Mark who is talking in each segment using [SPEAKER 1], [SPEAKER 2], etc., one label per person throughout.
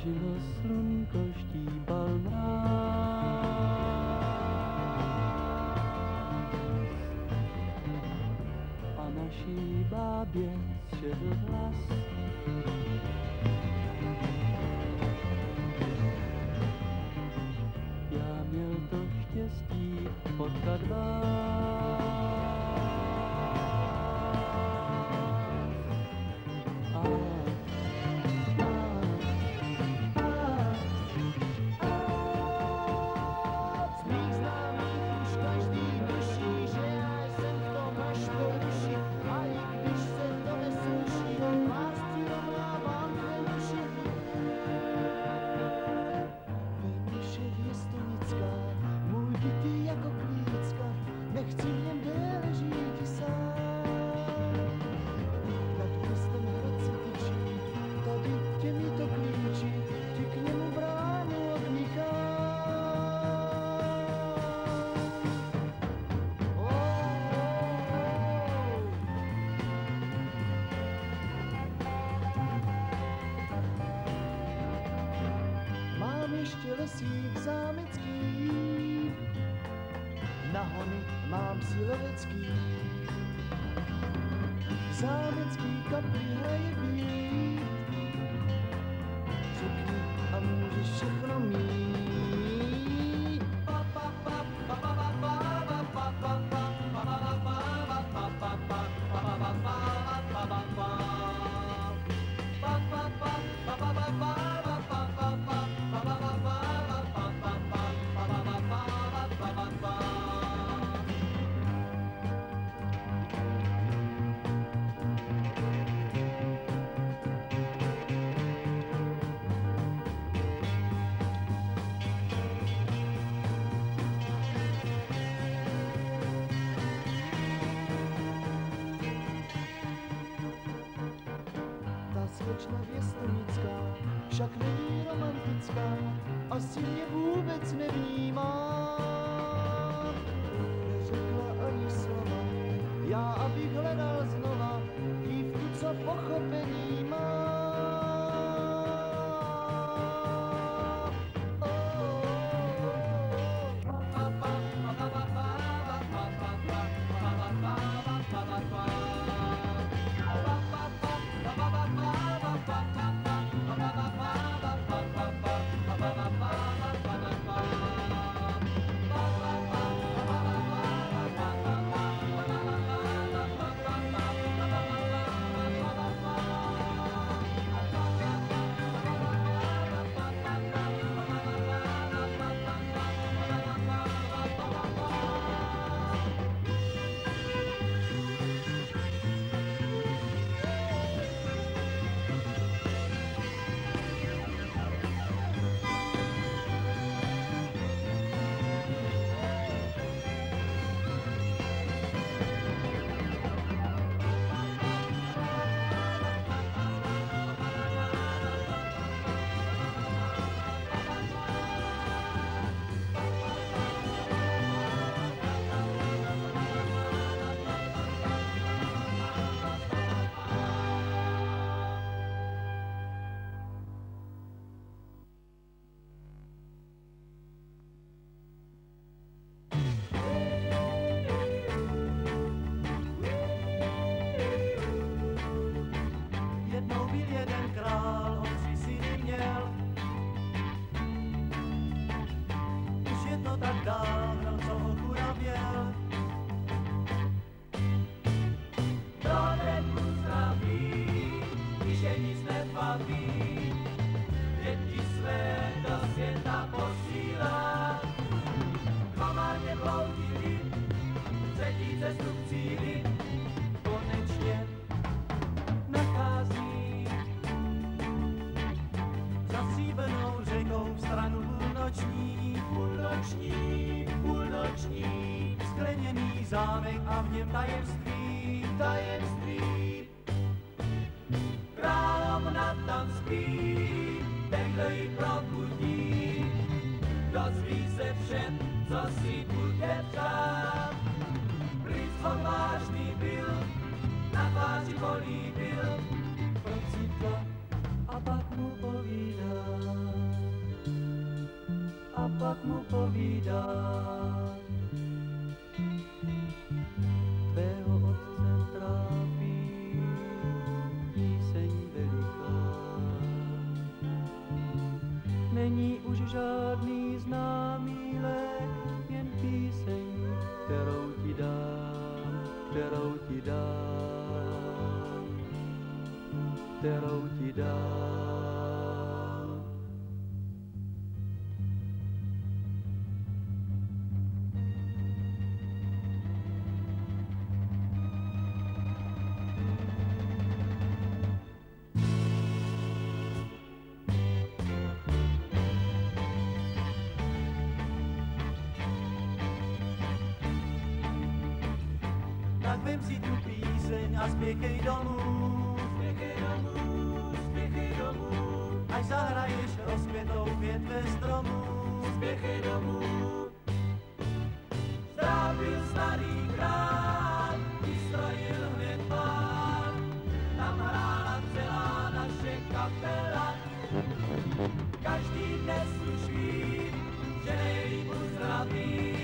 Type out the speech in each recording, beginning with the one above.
[SPEAKER 1] tvářilo slunko štípal mráz. A naší bábě šedl
[SPEAKER 2] vlas. svých zámeckých, Na hony mám silevecký, zámecký kaplí. jasnonická, však není romantická, asi mě vůbec nevnímá. Neřekla ani slova, já abych hledal znova dívku, co pochopení
[SPEAKER 3] tajemství, tajemství. Královna tam spí, tenhle ji probudí, dozví se všem, co si bude přát. Princ odvážný byl, na tváři políbil,
[SPEAKER 1] procitla a pak mu povídá. A pak mu povídá. Žádný známý lék, jen píseň, kterou ti dám, kterou ti dám, kterou ti dám.
[SPEAKER 3] Si tu píseň a spěchej domů. Spěchej domů, spěchej domů. Až zahraješ rozkvětou větve stromu. Spěchej domů. Zdravil starý král, vystrojil hned pán. Tam hrála celá naše kapela. Každý dnes už ví, že nejlíp uzdraví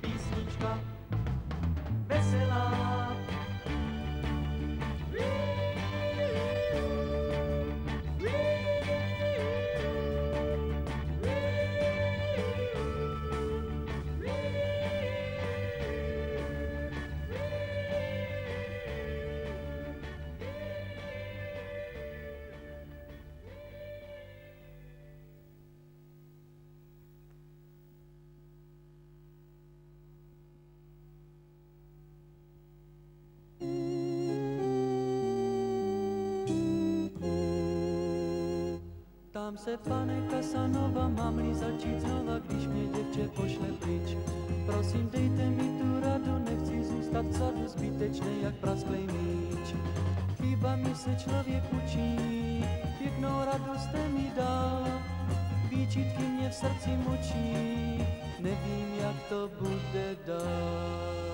[SPEAKER 3] písnička
[SPEAKER 1] Se, pane Kasanova, mám-li začít znova, když mě děvče pošle pryč. Prosím, dejte mi tu radu, nechci zůstat vzadu, zbytečný jak prasklej míč. Chyba mi se člověk učí, pěknou radu jste mi dal, výčitky mě v srdci mučí, nevím, jak to bude dál.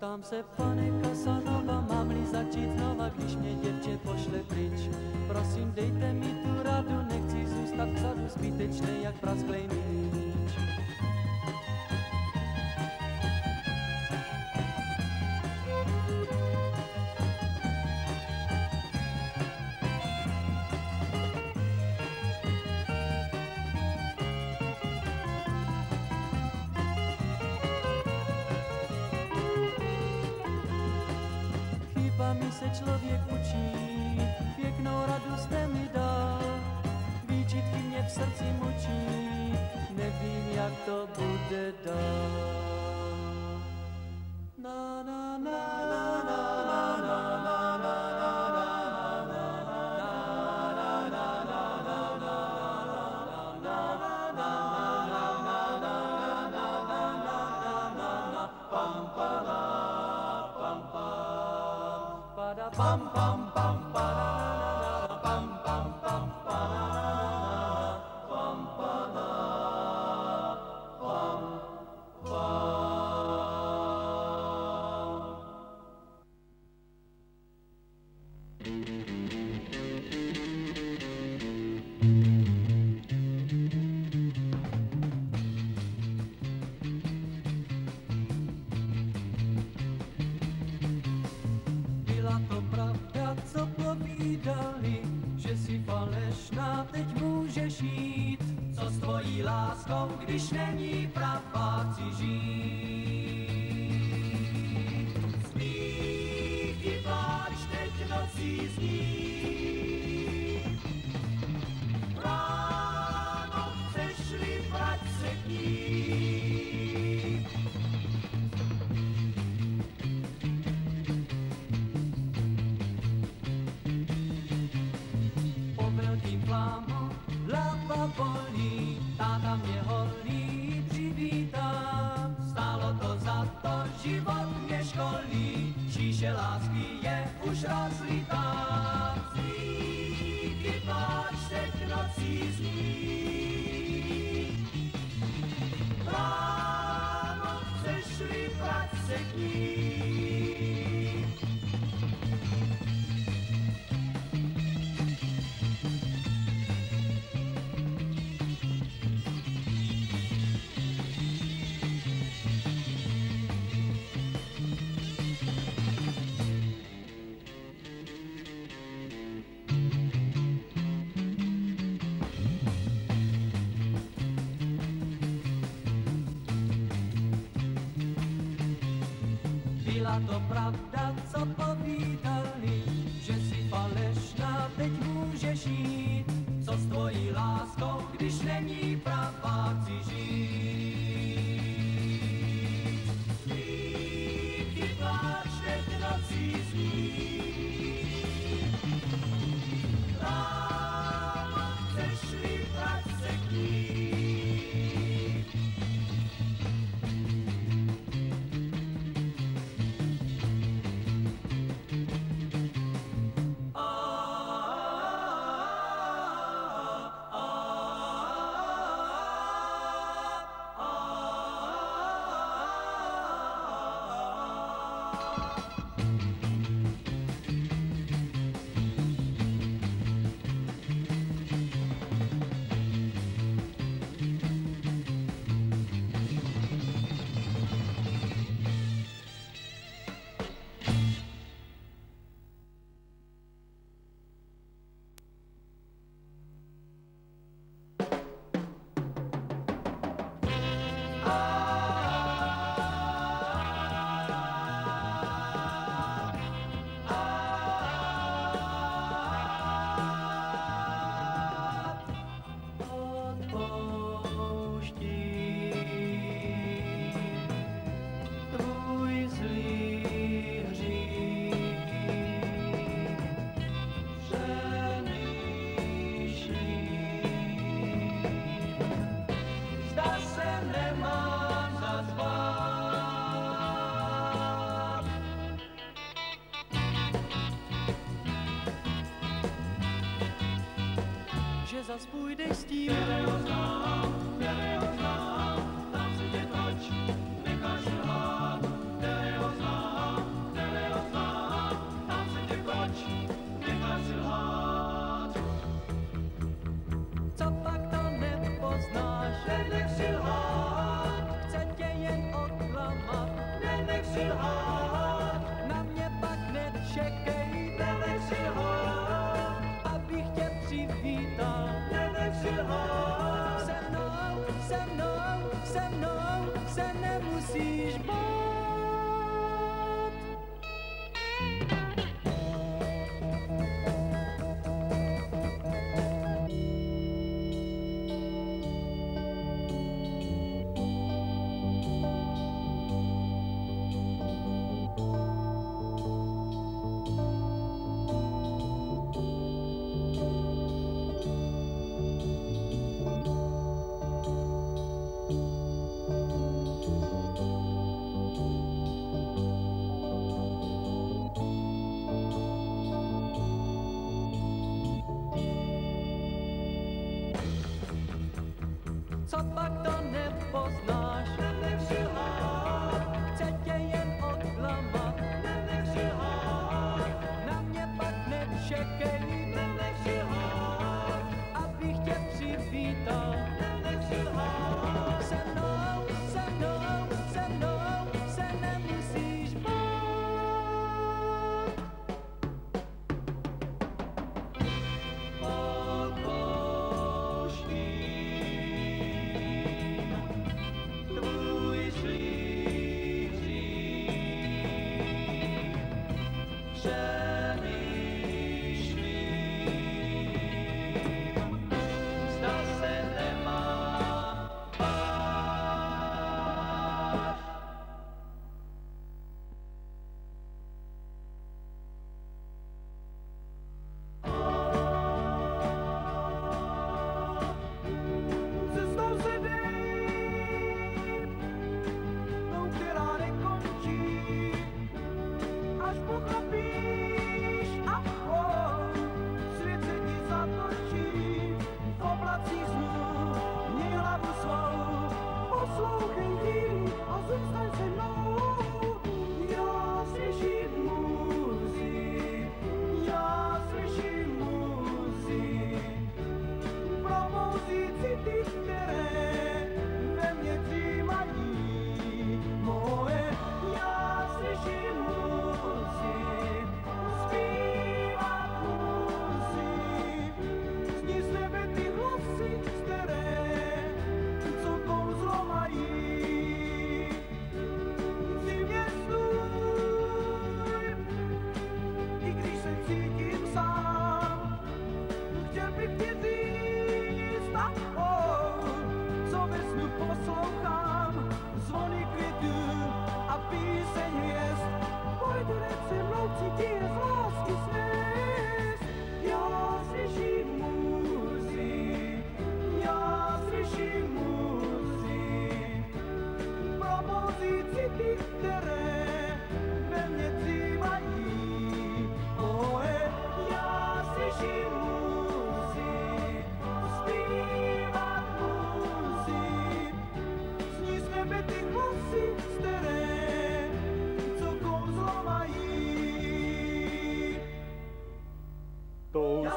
[SPEAKER 1] Tam se, pane Kasanova, mám-li začít znova, když mě děvče pošle pryč. Prosím, dejte mi tu radu, nechci zůstat vzadu, zbytečný jak prasklej míč. Love. když není pravá cizí. to pravda, co povídali, že si falešná, teď můžeš jít, co s tvojí láskou, když není pravá, chci žít. Boy. Poznam.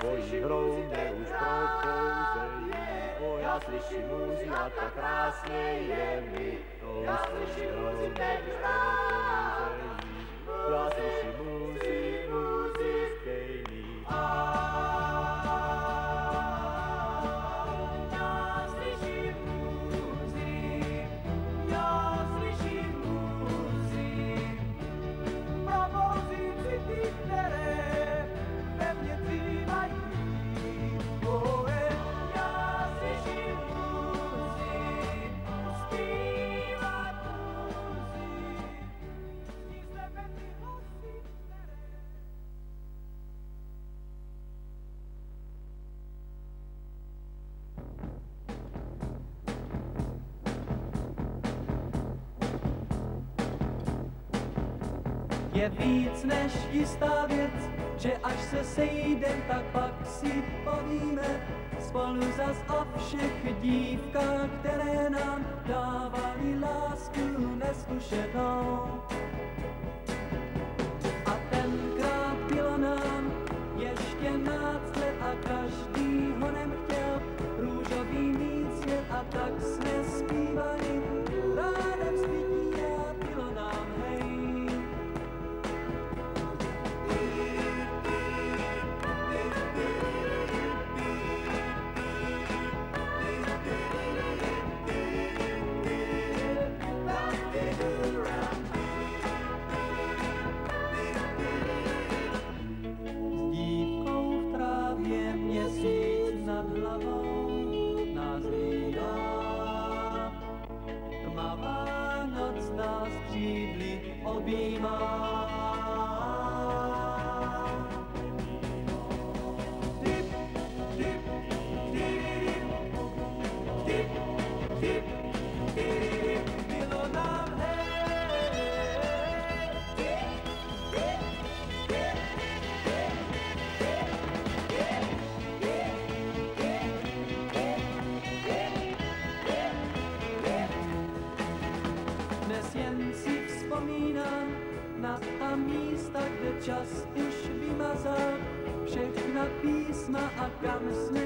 [SPEAKER 4] Svojí hrou mě už propouzejí. O, já slyším muzi a tak krásně je mi, to svojí hrou mě už propouzejí. Já slyším
[SPEAKER 1] Je víc než jistá věc, že až se sejdem, tak pak si povíme spolu zas o všech dívkách, které nám dávali lásku neskušenou. A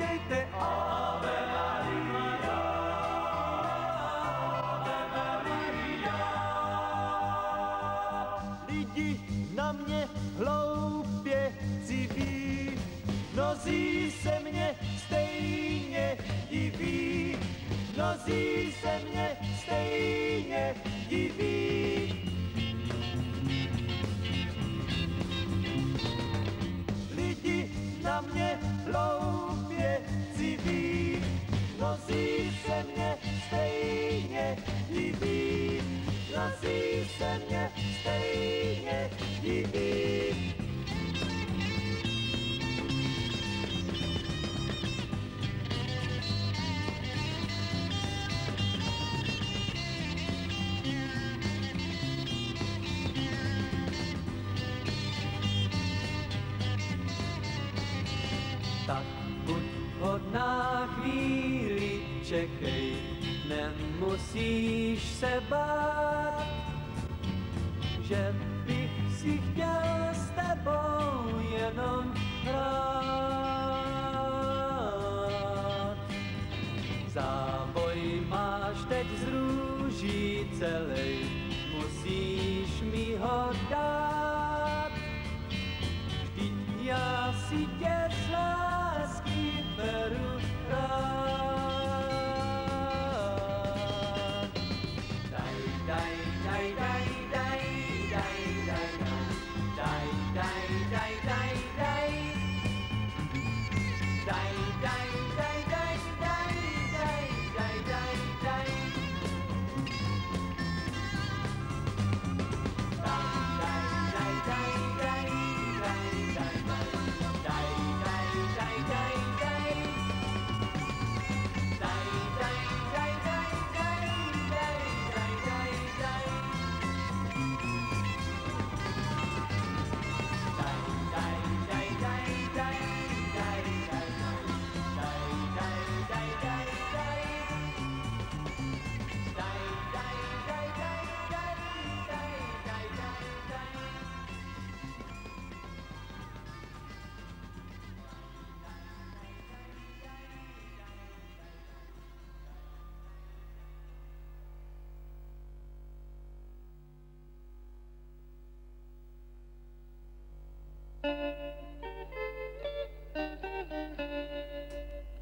[SPEAKER 2] odpouštějte. Ave Maria. Ave Maria. Lidi na mě hloupě civí, mnozí se mě stejně diví, mnozí se mě stejně
[SPEAKER 1] čekej, nemusíš se bát, že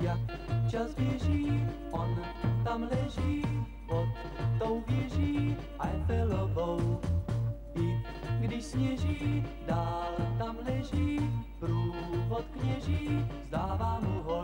[SPEAKER 5] Jak čas běží, on tam leží, pod tou věží Eiffelovou. I když sněží, dál tam leží, průvod kněží, zdává mu
[SPEAKER 1] ho.